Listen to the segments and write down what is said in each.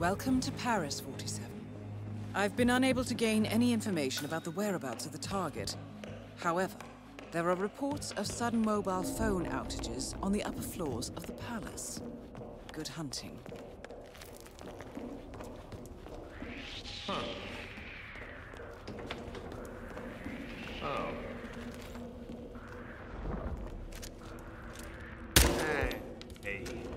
Welcome to Paris, 47. I've been unable to gain any information about the whereabouts of the target. However, there are reports of sudden mobile phone outages on the upper floors of the palace. Good hunting. Huh. Oh. Hey.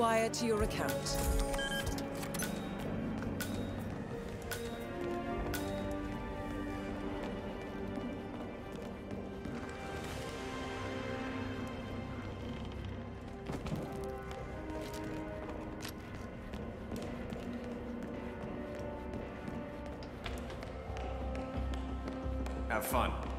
Wired to your account. Have fun.